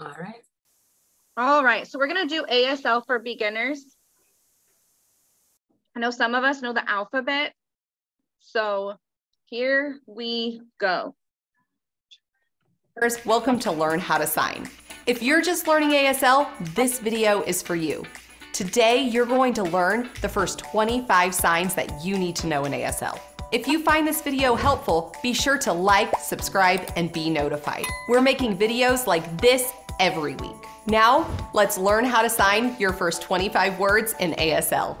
All right. All right, so we're gonna do ASL for beginners. I know some of us know the alphabet. So here we go. First, Welcome to Learn How to Sign. If you're just learning ASL, this video is for you. Today, you're going to learn the first 25 signs that you need to know in ASL. If you find this video helpful, be sure to like, subscribe, and be notified. We're making videos like this every week. Now, let's learn how to sign your first 25 words in ASL.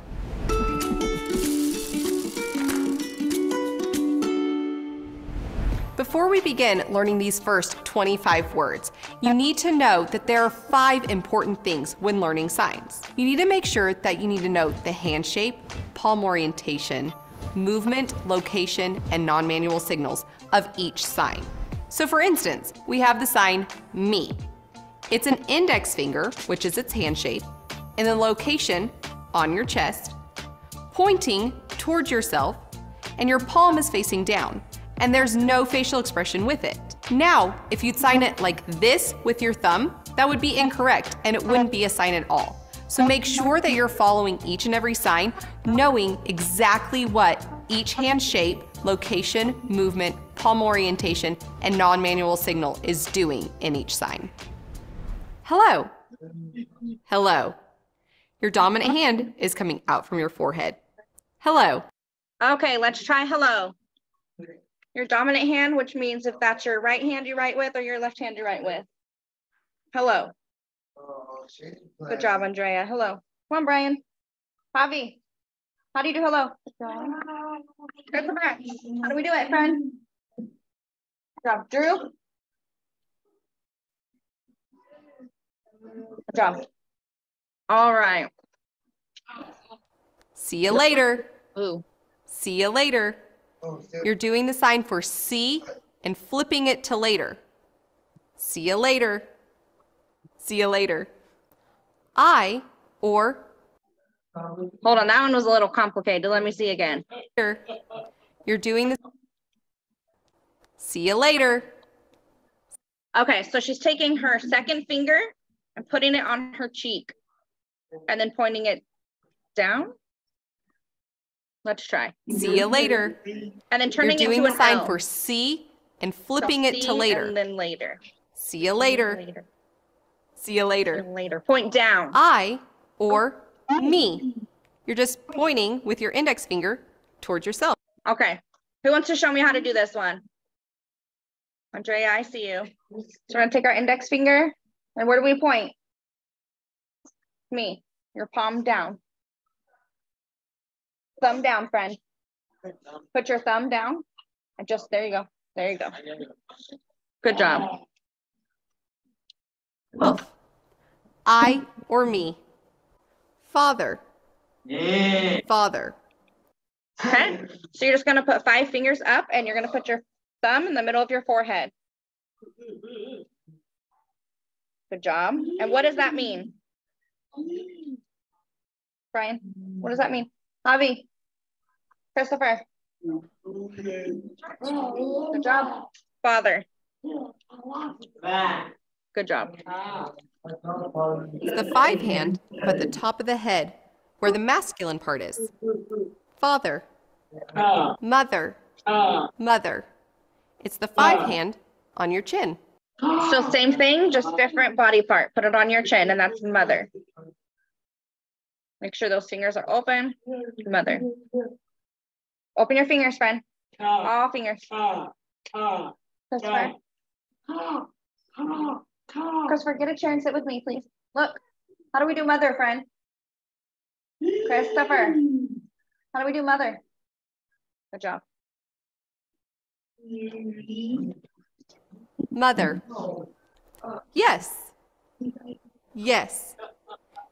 Before we begin learning these first 25 words, you need to know that there are five important things when learning signs. You need to make sure that you need to know the hand shape, palm orientation, movement, location, and non-manual signals of each sign. So for instance, we have the sign me. It's an index finger, which is its hand shape, and the location on your chest, pointing towards yourself, and your palm is facing down and there's no facial expression with it. Now, if you'd sign it like this with your thumb, that would be incorrect and it wouldn't be a sign at all. So make sure that you're following each and every sign, knowing exactly what each hand shape, location, movement, palm orientation, and non-manual signal is doing in each sign. Hello. Hello. Your dominant hand is coming out from your forehead. Hello. Okay, let's try hello your dominant hand, which means if that's your right hand you write with or your left hand you write with. Hello. Good job, Andrea. Hello. Come on, Brian. Javi. How do you do hello? Good job. How do we do it, friend? Good job. Drew. Good job. All right. See you later. Ooh. See you later. You're doing the sign for see and flipping it to later. See you later. See you later. I or Hold on, that one was a little complicated. Let me see again. You're doing this. See you later. Okay, so she's taking her second finger and putting it on her cheek and then pointing it down. Let's try. See you later. And then turning You're doing into the an sign L. for see and flipping So it to see later. And then later. See you later. Later. See you later. And later. Point down. I or me. You're just pointing with your index finger towards yourself. Okay. Who wants to show me how to do this one? Andrea, I see you. So we're gonna take our index finger and where do we point? Me. Your palm down. Thumb down, friend. Put your thumb down and just there you go. There you go. Good job. I or me. Father. Yeah. Father. Okay. So you're just gonna put five fingers up and you're gonna put your thumb in the middle of your forehead. Good job. And what does that mean? Brian, what does that mean? Javi, Christopher. Good job. Father. Good job. It's the five hand, but the top of the head, where the masculine part is. Father. Mother. Mother. It's the five hand on your chin. So same thing, just different body part. Put it on your chin and that's mother. Make sure those fingers are open. Mother. Open your fingers, friend. All fingers. Christopher. Christopher, get a chair and sit with me, please. Look. How do we do mother, friend? Christopher. How do we do mother? Good job. Mother. Yes. Yes.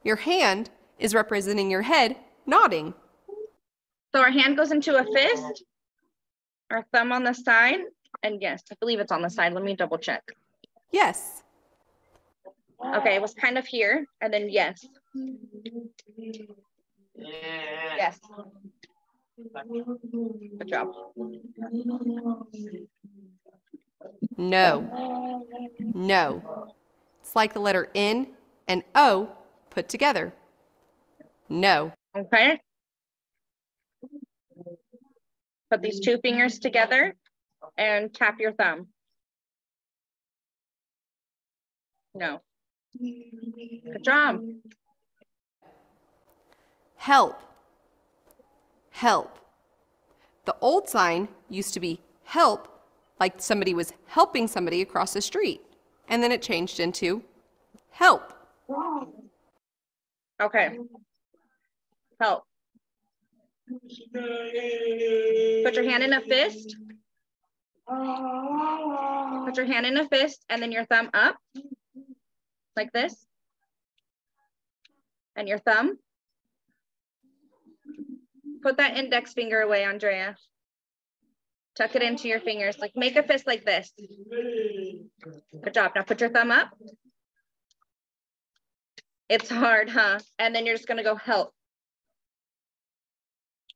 Your hand is representing your head, nodding. So our hand goes into a fist, our thumb on the side, and yes, I believe it's on the side. Let me double check. Yes. Okay, it was kind of here, and then yes. Yes. Good job. No. No. It's like the letter N and O put together. No. Okay. Put these two fingers together and tap your thumb. No. Good job. Help. Help. The old sign used to be help, like somebody was helping somebody across the street. And then it changed into help. Okay. Help. Put your hand in a fist. Put your hand in a fist and then your thumb up like this. And your thumb. Put that index finger away, Andrea. Tuck it into your fingers. Like make a fist like this. Good job. Now put your thumb up. It's hard, huh? And then you're just gonna go help.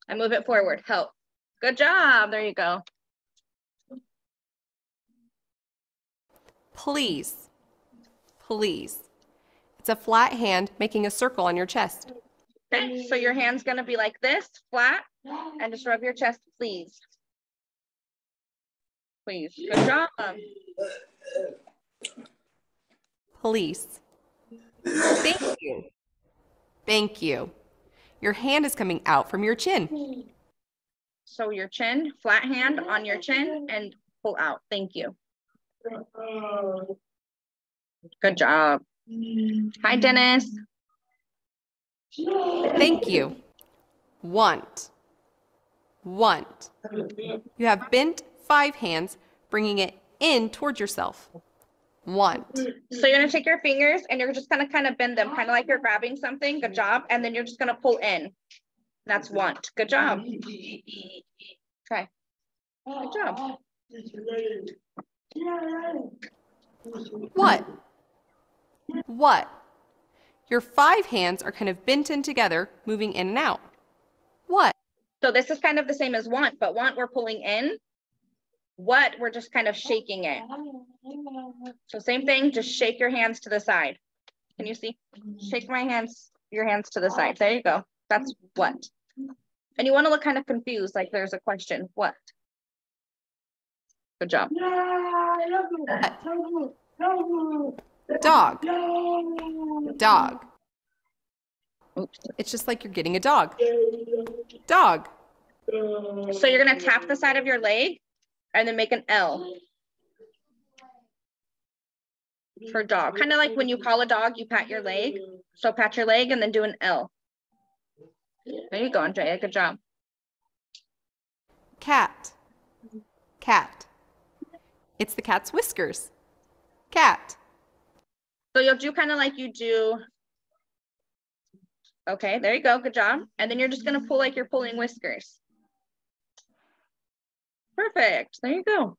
And move it forward, help. Good job, there you go. Please. Please. It's a flat hand making a circle on your chest. Okay, so your hand's gonna be like this, flat, and just rub your chest, please. Please, good job. Police. Thank you. Thank you. Your hand is coming out from your chin. So your chin, flat hand on your chin and pull out. Thank you. Good job. Hi, Dennis. Thank you. Want. Want. You have bent five hands, bringing it in towards yourself. Want. So you're gonna take your fingers and you're just gonna kind of bend them, kind of like you're grabbing something. Good job. And then you're just gonna pull in. That's want. Good job. Okay. Good job. What? What? Your five hands are kind of bent in together, moving in and out. What? So this is kind of the same as want, but want we're pulling in. What we're just kind of shaking it. So same thing, just shake your hands to the side. Can you see? Shake my hands, your hands to the side. There you go. That's what. And you want to look kind of confused, like there's a question. What? Good job. Dog. Dog. Oops. It's just like you're getting a dog. Dog. So you're gonna tap the side of your leg and then make an L for dog. Kind of like when you call a dog, you pat your leg. So pat your leg and then do an L. There you go, Andrea. Good job. Cat. Cat. It's the cat's whiskers. Cat. So you'll do kind of like you do. Okay, there you go. Good job. And then you're just gonna pull like you're pulling whiskers. Perfect. There you go.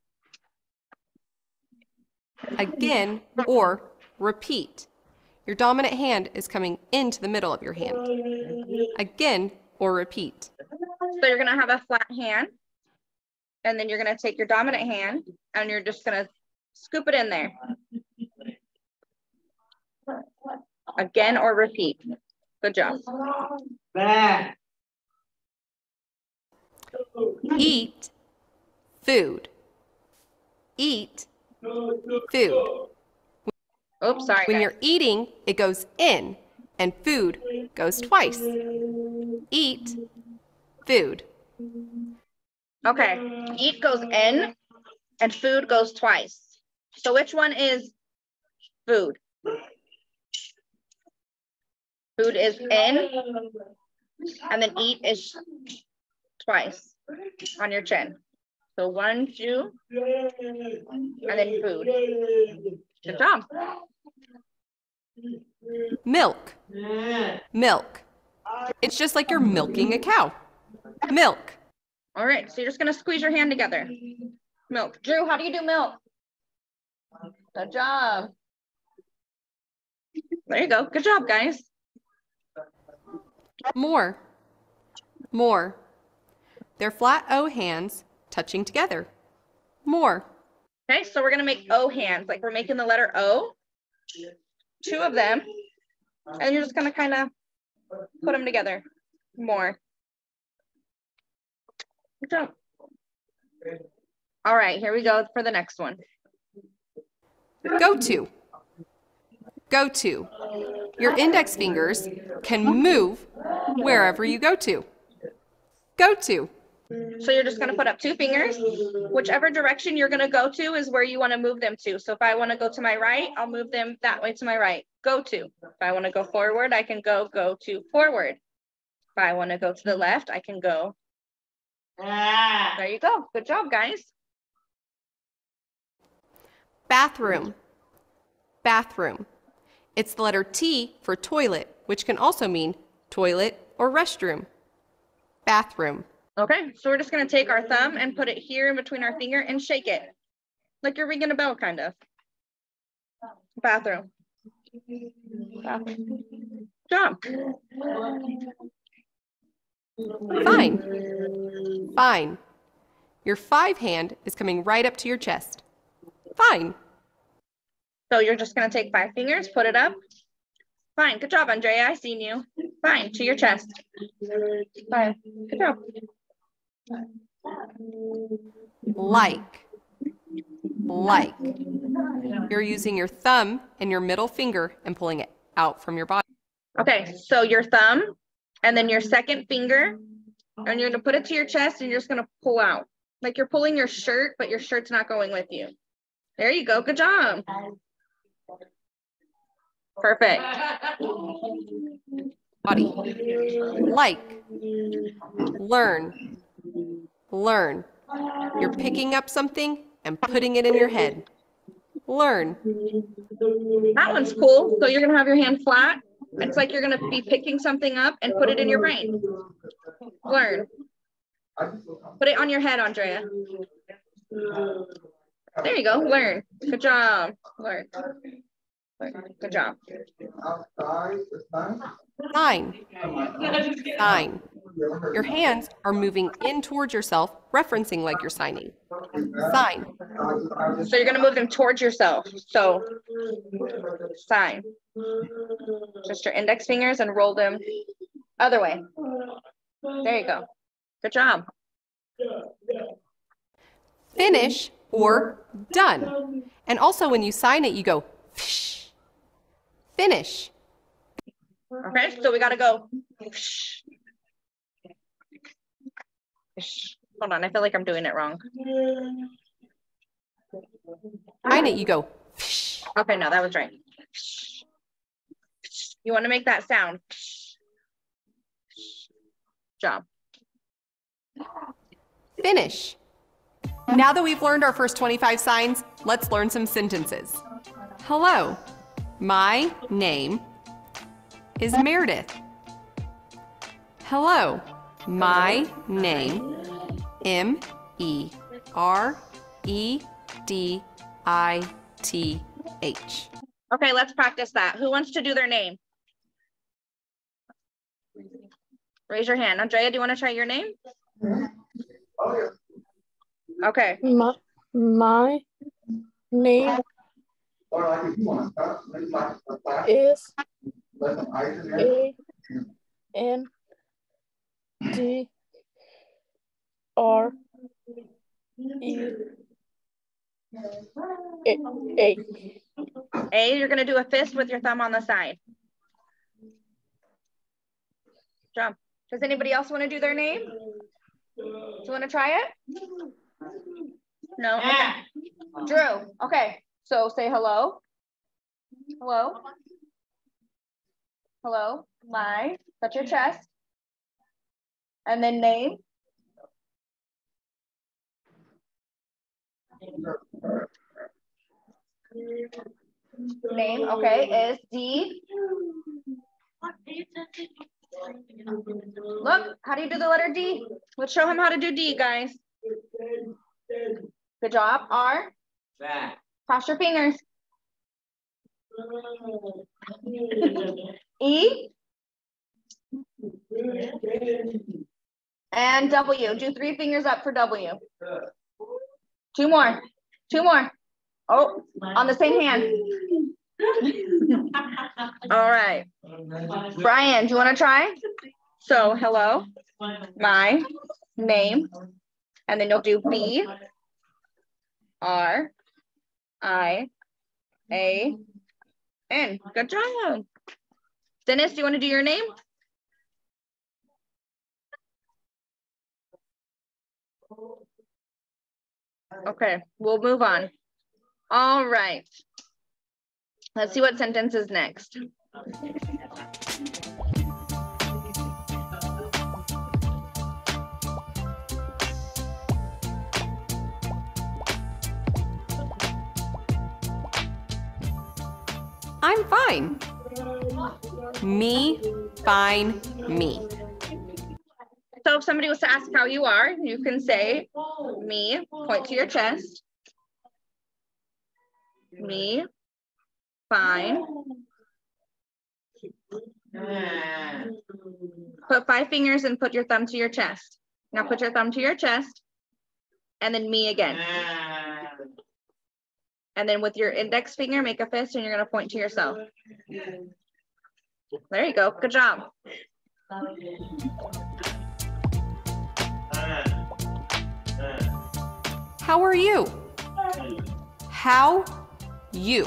Again or repeat. Your dominant hand is coming into the middle of your hand. Again or repeat. So you're gonna have a flat hand. And then you're gonna take your dominant hand and you're just gonna scoop it in there. Again or repeat. Good job. Eat food. Eat food. Oops, sorry. When guys. you're eating, it goes in, and food goes twice. Eat food. Okay, eat goes in and food goes twice. So which one is food? Food is in and then eat is twice on your chin. So one, two, and then food. Good job. Milk. Milk. It's just like you're milking a cow. Milk. All right, so you're just gonna squeeze your hand together. Milk. Drew, how do you do milk? Good job. There you go. Good job, guys. More. More. They're flat O hands touching together. More. Okay, so we're gonna make O hands, like we're making the letter O. Two of them. And you're just gonna kind of put them together more. Good job. All right, here we go for the next one. Go to. Go to. Your index fingers can move wherever you go to. Go to. So you're just gonna put up two fingers. Whichever direction you're gonna go to is where you wanna move them to. So if I wanna go to my right, I'll move them that way to my right. Go to. If I wanna go forward, I can go, go to forward. If I wanna go to the left, I can go. There you go. Good job, guys. Bathroom. Bathroom. It's the letter T for toilet, which can also mean toilet or restroom. Bathroom. Okay, so we're just gonna take our thumb and put it here in between our finger and shake it. Like you're ringing a bell, kind of. Bathroom. Bathroom. Job. Fine. Fine. Your five hand is coming right up to your chest. Fine. So you're just gonna take five fingers, put it up. Fine, good job, Andrea, I seen you. Fine, to your chest. Fine, good job. Like. Like. You're using your thumb and your middle finger and pulling it out from your body. Okay, so your thumb and then your second finger, and you're gonna put it to your chest and you're just gonna pull out. Like you're pulling your shirt, but your shirt's not going with you. There you go, good job. Perfect. Body. Like. Learn. Learn. You're picking up something and putting it in your head. Learn. That one's cool. So you're gonna have your hand flat. It's like you're gonna be picking something up and put it in your brain. Learn. Put it on your head, Andrea. There you go. Learn. Good job. Learn. Learn. Good job. Sign. Sign. Your hands are moving in towards yourself, referencing like you're signing. Sign. So you're gonna move them towards yourself. So sign. Just your index fingers and roll them other way. There you go. Good job. Finish or done. And also when you sign it, you go "Psh." Finish. Okay, so we gotta go. Hold on, I feel like I'm doing it wrong. Sign it, you go Okay, no, that was right. You want to make that sound. Job. finish. Now that we've learned our first 25 signs, let's learn some sentences. Hello, my name is Meredith. Hello, my name M E R E D I T H. Okay, let's practice that. Who wants to do their name? Raise your hand. Andrea, do you want to try your name? Mm-hmm. Okay. My, my name is A N D R E A. A. A, you're going to do a fist with your thumb on the side. Jump. Does anybody else want to do their name? Do you want to try it? No? Okay. Drew. Okay. So say hello. Hello. Hello. My. Touch your chest. And then name. Name, okay, is D. Look, how do you do the letter D? Let's show him how to do D, guys. Good job. R. Cross your fingers. E. And W. Do three fingers up for W. Two more. Two more. Oh, on the same hand. All right. Brian, do you want to try? So, hello, my name, and then you'll do B R I A N. Good job. Dennis, do you want to do your name? Okay, we'll move on. All right. Let's see what sentence is next. I'm fine. Me, fine, me. So if somebody was to ask how you are, you can say me, point to your chest. Me, fine. Put five fingers and put your thumb to your chest. Now put your thumb to your chest and then me again. And then with your index finger, make a fist and you're gonna point to yourself. There you go, good job. How are you? How you?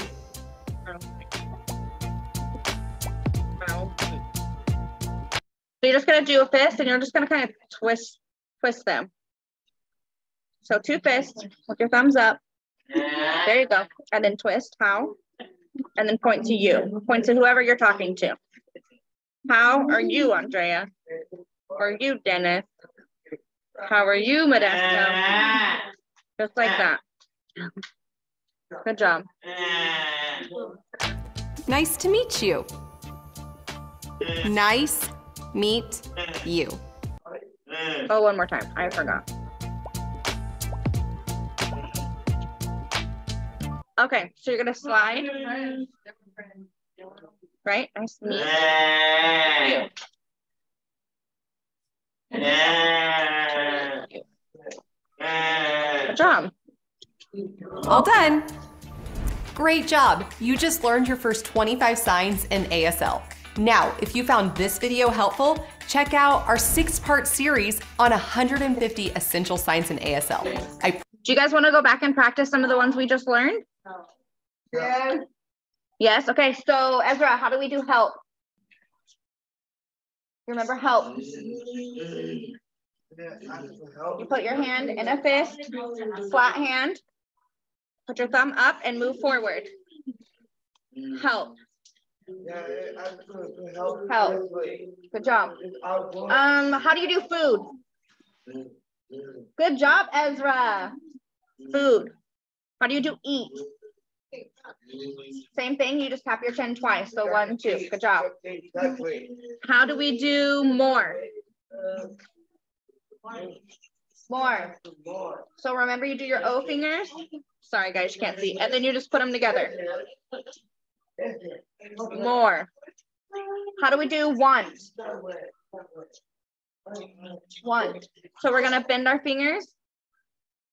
So you're just gonna do a fist and you're just gonna kind of twist, twist them. So two fists with your thumbs up. There you go. And then twist, how? And then point to you. Point to whoever you're talking to. How are you, Andrea? Are you, Dennis? How are you, Modesto? Just like that. Good job. Nice to meet you. Nice meet you. Oh, one more time. I forgot. Okay, so you're gonna slide. Right? Nice to meet you. Good job. All done. Great job. You just learned your first 25 signs in ASL. Now, if you found this video helpful, check out our six part series on 150 essential signs in ASL. I Do you guys want to go back and practice some of the ones we just learned? Yeah. Yes. Okay. So Ezra, how do we do help? Remember help. You put your hand in a fist, flat hand. Put your thumb up and move forward. Help. Help. Good job. Um, how do you do food? Good job, Ezra. Food. How do you do eat? Same thing, you just tap your chin twice. So one, two. Good job. How do we do more? More. So remember you do your O fingers. Sorry guys, you can't see. And then you just put them together. More. How do we do want? Want. So we're gonna bend our fingers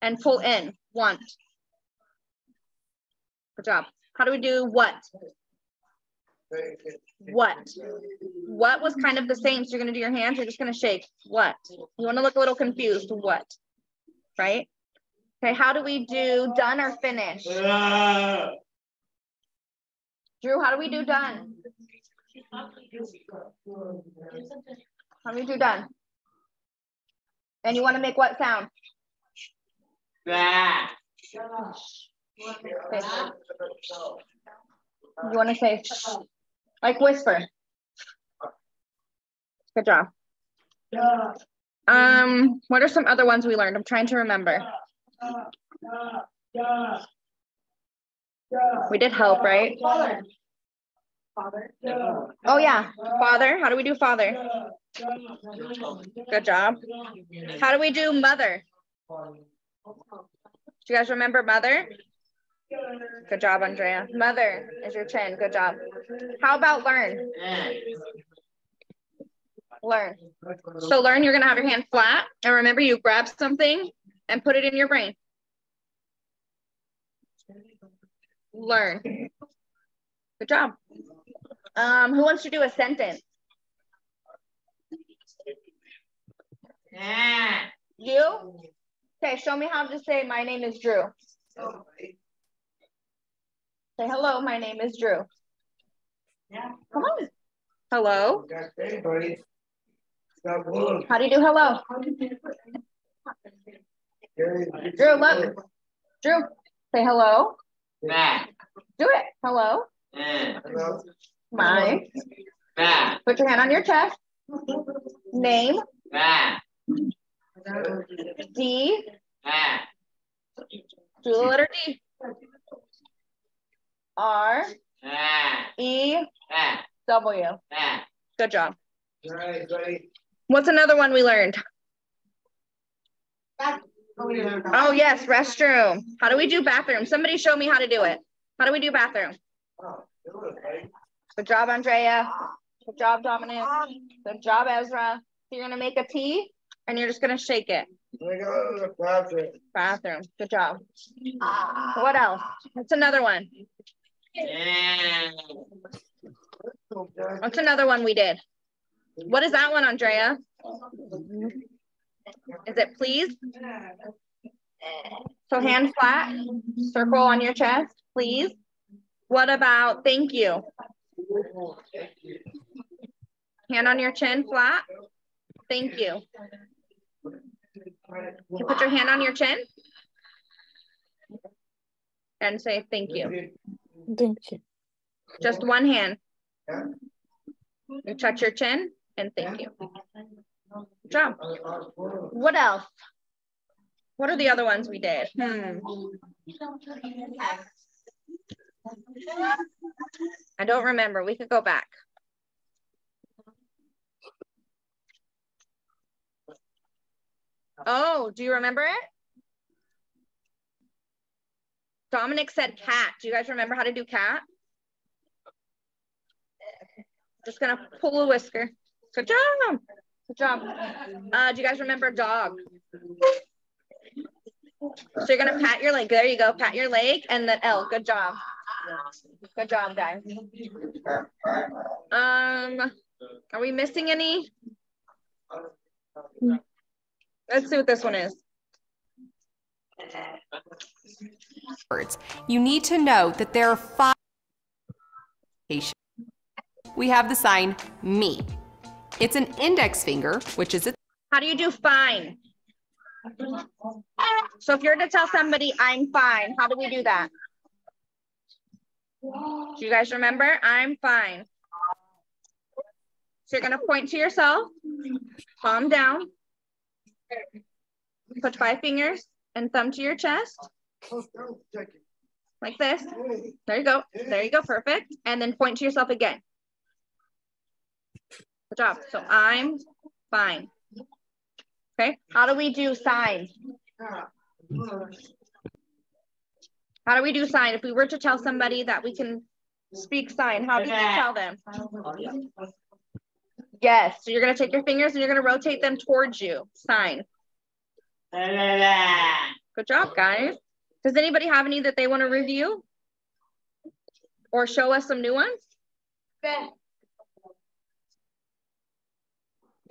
and pull in. Want. Good job. How do we do what? What? What was kind of the same. So you're gonna do your hands, you're just gonna shake. What? You wanna look a little confused. What? Right? Okay, how do we do done or finished? Drew, how do we do done? How do we do done? And you wanna make what sound? Okay. You want to say like whisper. Good job. Um, what are some other ones we learned? I'm trying to remember. We did help, right? Father. Oh yeah, father. How do we do father? Good job. How do we do mother? Do you guys remember mother? Good job, Andrea. Mother is your chin. Good job. How about learn? Learn. So learn, you're gonna have your hand flat. And remember you grab something and put it in your brain. learn. Good job. Um, who wants to do a sentence? You? Okay, show me how to say my name is Drew. Say hello, my name is Drew. Yeah. Come on. Hello. Hey, buddy. How do you do hello? Drew, look. Drew, say hello. Matt. Do it. Hello. Hello. My. Matt. Put your hand on your chest. Name. Matt. D. Matt. Do the letter D. R. E. W. Good job. What's another one we learned? Oh. Yes, restroom. How do we do bathroom? Somebody show me how to do it. How do we do bathroom? Good job, Andrea. Good job, Dominic. Good job, Ezra. So you're gonna make a T and you're just gonna shake it. To bathroom. Bathroom. Good job. What else? What's another one? Okay. What's another one we did? What is that one, Andrea? Is it please? So hand flat, circle on your chest, please. What about thank you? Hand on your chin flat. Thank you. You put your hand on your chin and say thank you. Just one hand. You touch your chin and thank you. Good job. What else? What are the other ones we did? Hmm. I don't remember. We could go back. Oh, do you remember it? Dominic said cat. Do you guys remember how to do cat? Just gonna pull a whisker. Good job. Good job. Uh, do you guys remember dog? So you're gonna pat your leg. There you go. Pat your leg and then L. Good job. Good job, guys. Um, are we missing any? Let's see what this one is. Words. You need to know that there are five. We have the sign me. It's an index finger, which is a How do you do fine? So if you're to tell somebody I'm fine, how do we do that? Do you guys remember? I'm fine. So you're gonna point to yourself, palm down, put five fingers and thumb to your chest, like this. There you go. There you go. Perfect. And then point to yourself again. Good job. So I'm fine. Okay. How do we do signs? How do we do sign? If we were to tell somebody that we can speak sign, how do you tell them? Yes. So you're going to take your fingers and you're going to rotate them towards you. Sign. Good job, guys. Does anybody have any that they want to review? Or show us some new ones? Ben.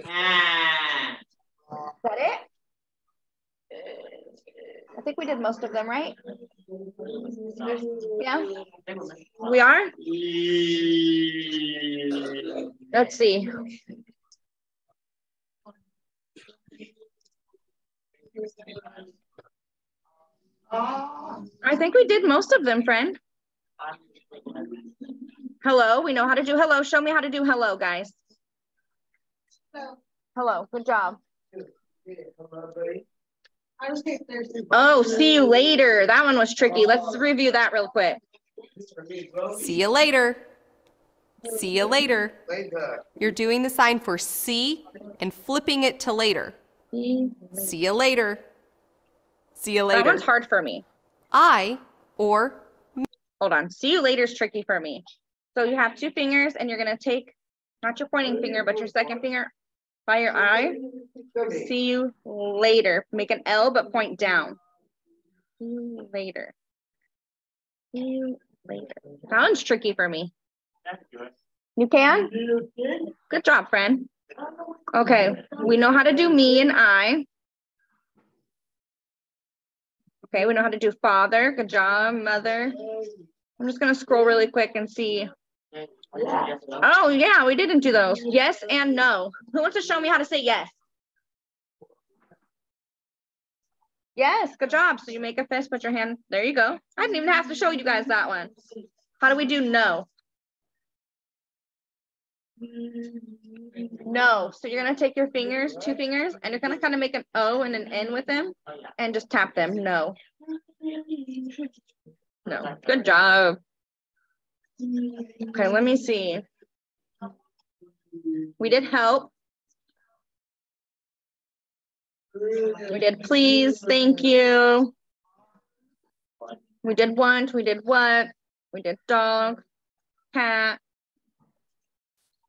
Ah. Is that it? I think we did most of them, right? Yeah, we are. Let's see. I think we did most of them, friend. Hello, we know how to do hello. Show me how to do hello, guys. Hello, good job. Oh, see you later. That one was tricky. Let's review that real quick. see you later. See you later. You're doing the sign for see and flipping it to later. See you later. See you later. That one's hard for me. I or Hold on. See you later is tricky for me. So you have two fingers and you're going to take not your pointing finger, but your second finger by your eye. See you later. Make an L, but point down. See you later. See you later. That one's tricky for me. That's good. You can? Good job, friend. Okay, we know how to do me and I. Okay, we know how to do father. Good job, mother. I'm just gonna scroll really quick and see. Oh, yeah, we didn't do those. Yes and no. Who wants to show me how to say yes? Yes, good job. So you make a fist, put your hand, there you go. I didn't even have to show you guys that one. How do we do no? No. So you're gonna take your fingers, two fingers, and you're gonna kind of make an O and an N with them and just tap them. No. No. Good job. Okay, let me see. We did help. We did please, thank you. We did want, we did what? We did dog, cat.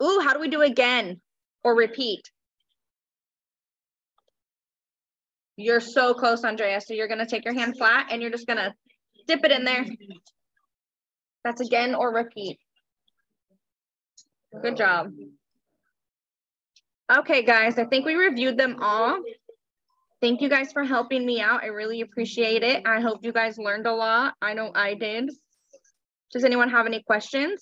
Ooh, how do we do again or repeat? You're so close, Andrea. So you're gonna take your hand flat and you're just gonna dip it in there. That's again or repeat. Good job. Okay, guys, I think we reviewed them all. Thank you guys for helping me out. I really appreciate it. I hope you guys learned a lot. I know I did. Does anyone have any questions?